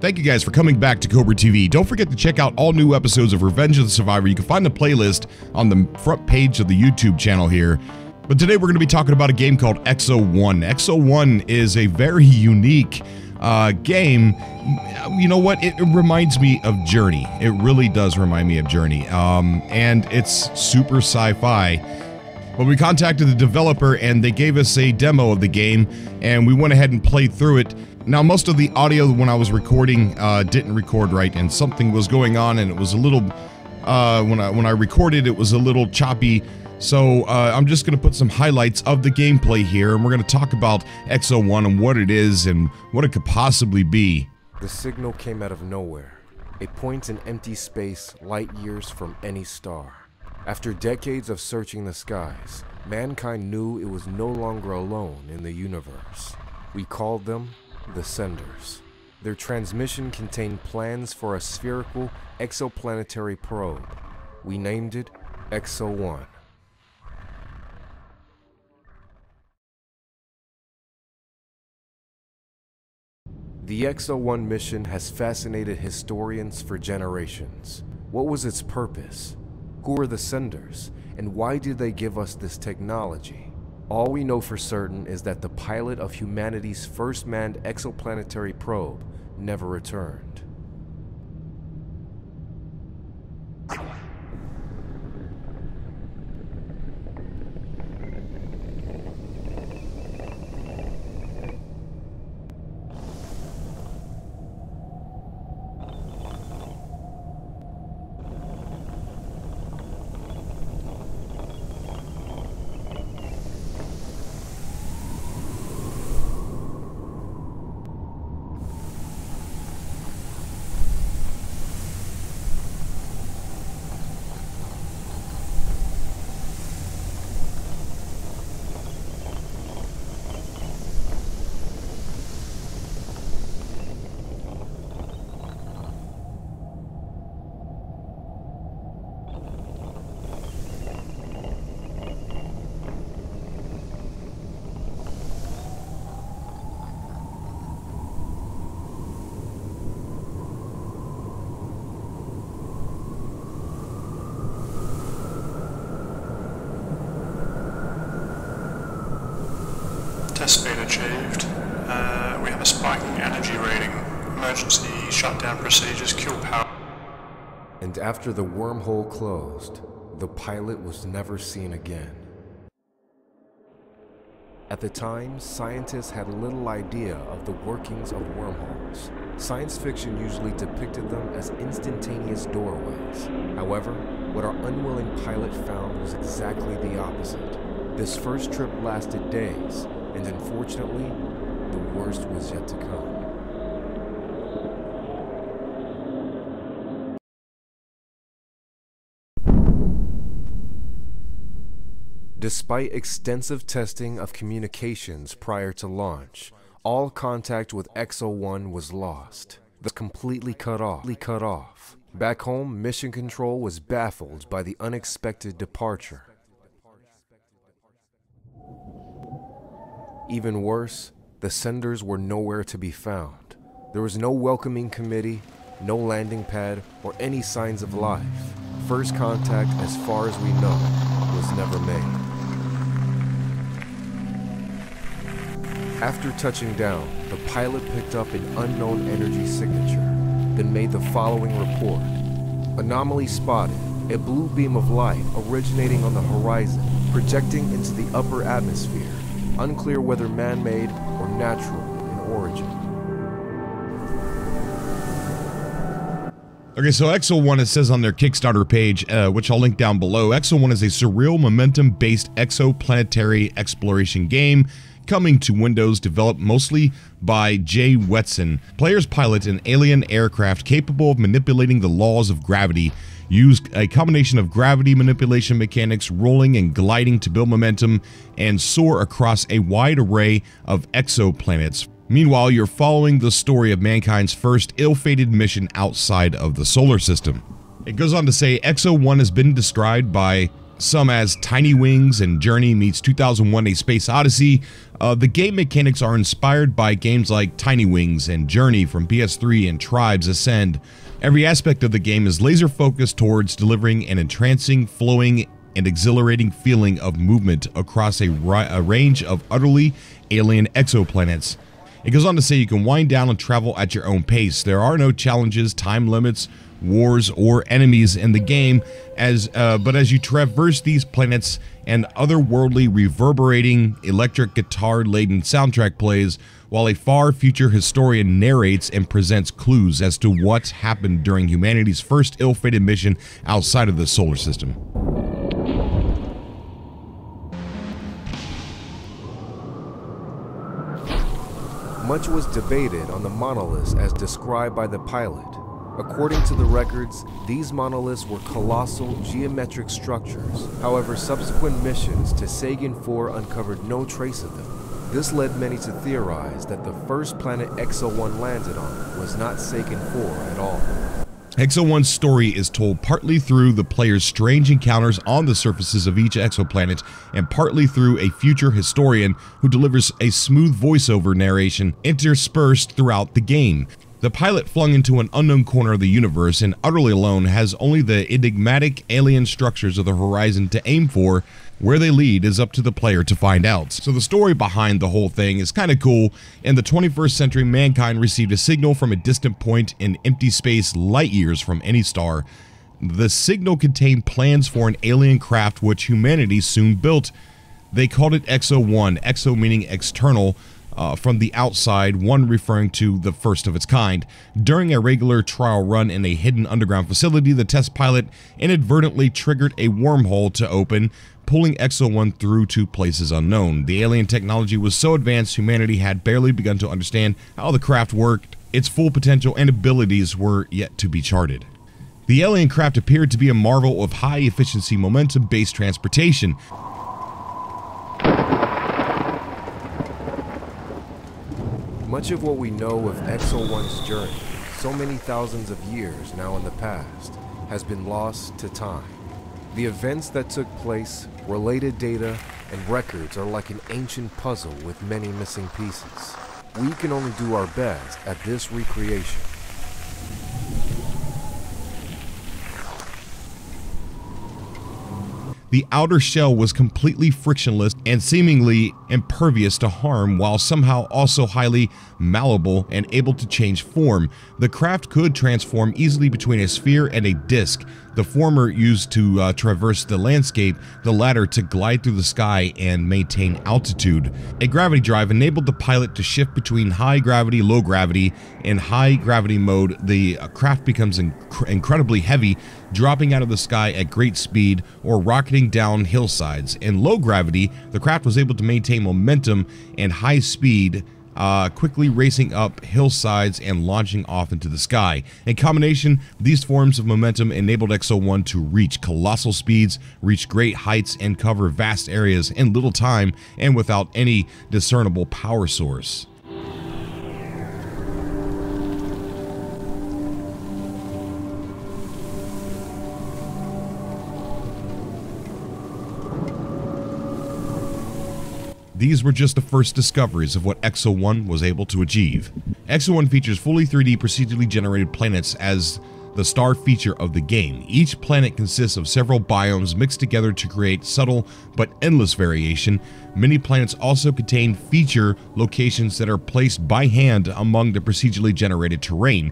Thank you guys for coming back to Cobra TV. Don't forget to check out all new episodes of Revenge of the Survivor. You can find the playlist on the front page of the YouTube channel here. But today we're going to be talking about a game called Exo 1. Exo 1 is a very unique uh, game. You know what? It, reminds me of Journey. It really does remind me of Journey. Um, and it's super sci-fi. But we contacted the developer and they gave us a demo of the game and we went ahead and played through it. Now, most of the audio when I was recording uh, didn't record right, and something was going on, and it was a little. Uh, when I when I recorded, it was a little choppy. So uh, I'm just going to put some highlights of the gameplay here, and we're going to talk about Exo One and what it is and what it could possibly be. The signal came out of nowhere. A point in empty space, light years from any star. After decades of searching the skies, mankind knew it was no longer alone in the universe. We called them the Senders. Their transmission contained plans for a spherical exoplanetary probe. We named it Exo 1. The Exo 1 mission has fascinated historians for generations. What was its purpose? Who were the senders? And why did they give us this technology? All we know for certain is that the pilot of humanity's first manned exoplanetary probe never returned. Test speed achieved. Uh, we have a spiking energy rating. Emergency shutdown procedures, kill power. And after the wormhole closed, the pilot was never seen again. At the time, scientists had little idea of the workings of wormholes. Science fiction usually depicted them as instantaneous doorways. However, what our unwilling pilot found was exactly the opposite. This first trip lasted days, and unfortunately, the worst was yet to come. Despite extensive testing of communications prior to launch, all contact with Exo 1 was lost. The completely cut off. Cut off. Back home, Mission Control was baffled by the unexpected departure. Even worse, the senders were nowhere to be found. There was no welcoming committee, no landing pad, or any signs of life. First contact, as far as we know, was never made. After touching down, the pilot picked up an unknown energy signature, then made the following report. Anomaly spotted, a blue beam of light originating on the horizon, projecting into the upper atmosphere, unclear whether man-made or natural in origin. Okay, so Exo 1, it says on their Kickstarter page, uh, which I'll link down below, Exo 1 is a surreal momentum-based exoplanetary exploration game coming to Windows developed mostly by Jay Weston. Players pilot an alien aircraft capable of manipulating the laws of gravity use a combination of gravity manipulation mechanics, rolling and gliding to build momentum, and soar across a wide array of exoplanets. Meanwhile, you're following the story of mankind's first ill-fated mission outside of the solar system. It goes on to say Exo 1 has been described by some as Tiny Wings and Journey meets 2001 A Space Odyssey. Uh, the game mechanics are inspired by games like Tiny Wings and Journey from PS3 and Tribes Ascend. Every aspect of the game is laser focused towards delivering an entrancing, flowing, and exhilarating feeling of movement across a, a range of utterly alien exoplanets. It goes on to say you can wind down and travel at your own pace. There are no challenges, time limits, wars, or enemies in the game, as uh, but as you traverse these planets and otherworldly reverberating electric guitar laden soundtrack plays, while a far future historian narrates and presents clues as to what happened during humanity's first ill fated mission outside of the solar system. Much was debated on the monoliths as described by the pilot. According to the records, these monoliths were colossal geometric structures. However, subsequent missions to Sagan 4 uncovered no trace of them. This led many to theorize that the first planet EXO-1 landed on was not Sagan 4 at all. Exo-1's story is told partly through the player's strange encounters on the surfaces of each exoplanet and partly through a future historian who delivers a smooth voiceover narration interspersed throughout the game. The pilot flung into an unknown corner of the universe and utterly alone has only the enigmatic alien structures of the horizon to aim for. Where they lead is up to the player to find out. So the story behind the whole thing is kind of cool. In the 21st century, mankind received a signal from a distant point in empty space light years from any star. The signal contained plans for an alien craft which humanity soon built. They called it EXO-1, EXO meaning external, uh, from the outside, one referring to the first of its kind. During a regular trial run in a hidden underground facility, the test pilot inadvertently triggered a wormhole to open, pulling EXO-1 through to places unknown. The alien technology was so advanced humanity had barely begun to understand how the craft worked. Its full potential and abilities were yet to be charted. The alien craft appeared to be a marvel of high efficiency momentum based transportation, Much of what we know of EXO-1's journey, so many thousands of years now in the past, has been lost to time. The events that took place, related data, and records are like an ancient puzzle with many missing pieces. We can only do our best at this recreation. The outer shell was completely frictionless and seemingly impervious to harm while somehow also highly malleable and able to change form. The craft could transform easily between a sphere and a disc, the former used to uh, traverse the landscape, the latter to glide through the sky and maintain altitude. A gravity drive enabled the pilot to shift between high gravity, low gravity. and high gravity mode, the uh, craft becomes inc incredibly heavy, dropping out of the sky at great speed or rocketing down hillsides. In low gravity, the craft was able to maintain momentum and high speed uh, quickly racing up hillsides and launching off into the sky. In combination, these forms of momentum enabled EXO-1 to reach colossal speeds, reach great heights, and cover vast areas in little time and without any discernible power source. These were just the first discoveries of what EXO-1 was able to achieve. EXO-1 features fully 3D procedurally generated planets as the star feature of the game. Each planet consists of several biomes mixed together to create subtle but endless variation. Many planets also contain feature locations that are placed by hand among the procedurally generated terrain.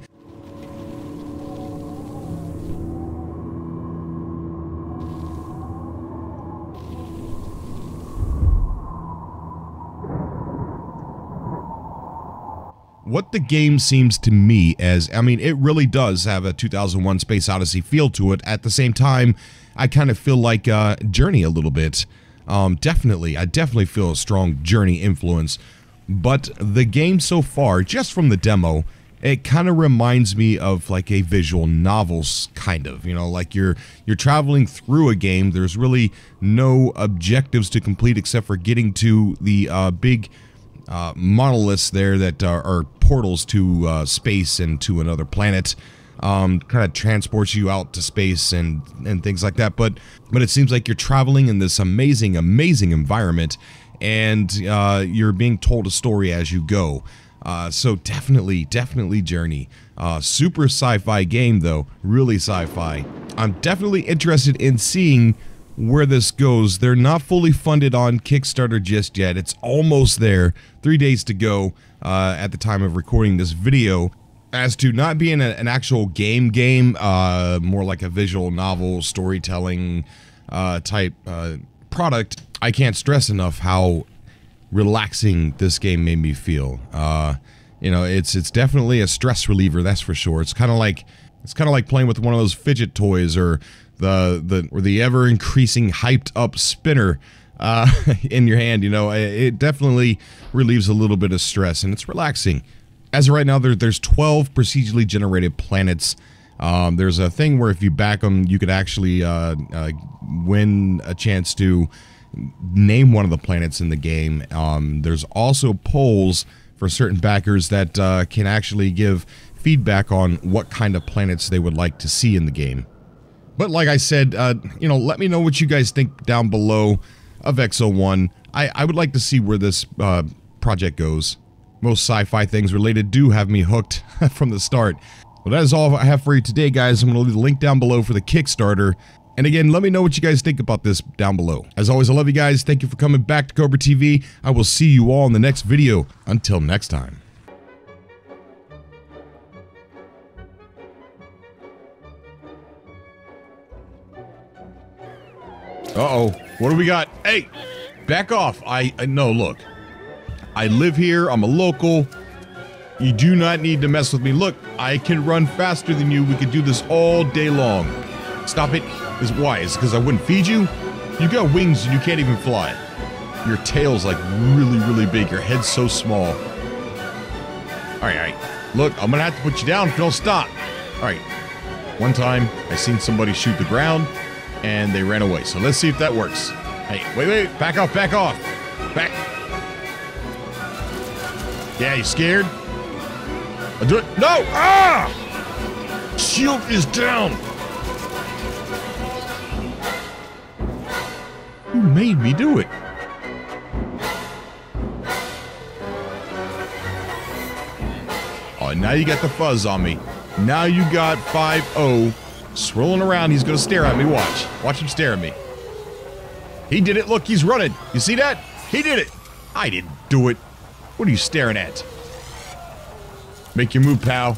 The game seems to me as I mean, it really does have a 2001 Space Odyssey feel to it. At the same time, I kind of feel like uh, Journey a little bit. Um, definitely, I definitely feel a strong Journey influence. But the game so far, just from the demo, it kind of reminds me of like a visual novels kind of you know like you're you're traveling through a game there's really no objectives to complete except for getting to the uh, big uh, monoliths there that are, are portals to uh, space and to another planet. um, kind of transports you out to space and and things like that. But but it seems like you're traveling in this amazing, amazing environment, and uh, you're being told a story as you go. Uh, so definitely, definitely Journey. Uh, super sci-fi game though, really sci-fi. I'm definitely interested in seeing where this goes. They're not fully funded on Kickstarter just yet. It's almost there. Three days to go uh, at the time of recording this video. As to not being a, an actual game game, uh, more like a visual novel storytelling uh, type uh, product, I can't stress enough how relaxing this game made me feel. Uh, you know, it's it's definitely a stress reliever, that's for sure. It's kind of like it's kind of like playing with one of those fidget toys or the the or the ever increasing hyped up spinner uh, in your hand. You know, it definitely relieves a little bit of stress and it's relaxing. As of right now, there, there's 12 procedurally generated planets. Um, there's a thing where if you back them, you could actually uh, uh, win a chance to name one of the planets in the game. Um, there's also polls for certain backers that uh, can actually give feedback on what kind of planets they would like to see in the game. But like I said, uh, you know, let me know what you guys think down below of Exo-1. I, I would like to see where this uh, project goes. Most sci-fi things related do have me hooked from the start. Well, that is all I have for you today, guys. I'm going to leave the link down below for the Kickstarter. And again, let me know what you guys think about this down below. As always, I love you guys. Thank you for coming back to Cobra TV. I will see you all in the next video. Until next time. Uh-oh. What do we got? Hey, back off. I, I no, look. I live here. I'm a local. You do not need to mess with me. Look, I can run faster than you. We could do this all day long. Stop it. Is why? Is because I wouldn't feed you? You got wings and you can't even fly. Your tail's like really, really big. Your head's so small. All right, all right. Look, I'm gonna have to put you down if you don't stop. All right. One time, I seen somebody shoot the ground, and they ran away. So let's see if that works. Hey, wait, wait, back off, back off, back. Yeah, you scared? I'll do it. No! Ah! Shield is down. You made me do it. Oh, now you got the fuzz on me. Now you got 5-0 swirling around. He's to stare at me. Watch. Watch him stare at me. He did it. Look, he's running. You see that? He did it. I didn't do it. What are you staring at? Make your move, pal.